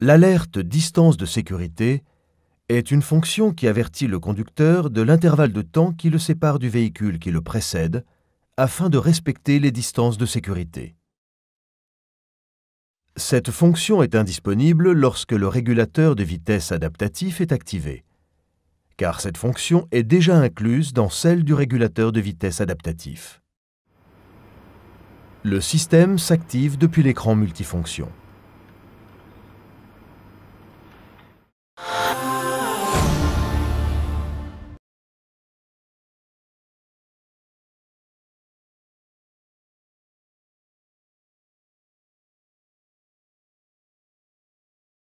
L'alerte distance de sécurité est une fonction qui avertit le conducteur de l'intervalle de temps qui le sépare du véhicule qui le précède afin de respecter les distances de sécurité. Cette fonction est indisponible lorsque le régulateur de vitesse adaptatif est activé, car cette fonction est déjà incluse dans celle du régulateur de vitesse adaptatif. Le système s'active depuis l'écran multifonction.